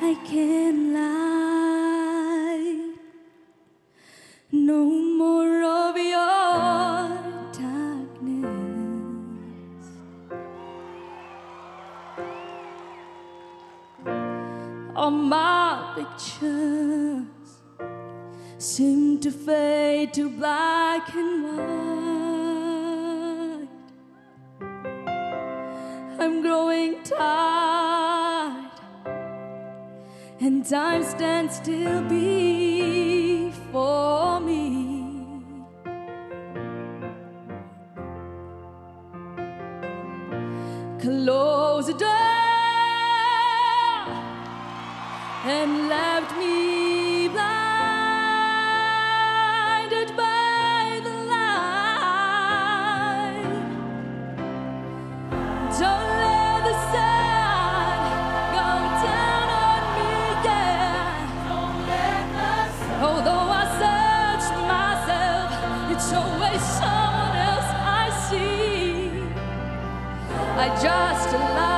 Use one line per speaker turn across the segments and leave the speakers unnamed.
I can't lie. All my pictures seem to fade to black and white. I'm growing tired, and time stands still before me. Close the door and left me blinded by the light. Don't let the sun go down on me again. Although I search myself, it's always someone else I see. I just allow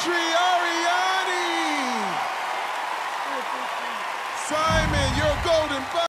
Putri Ariani. Simon, you're a golden.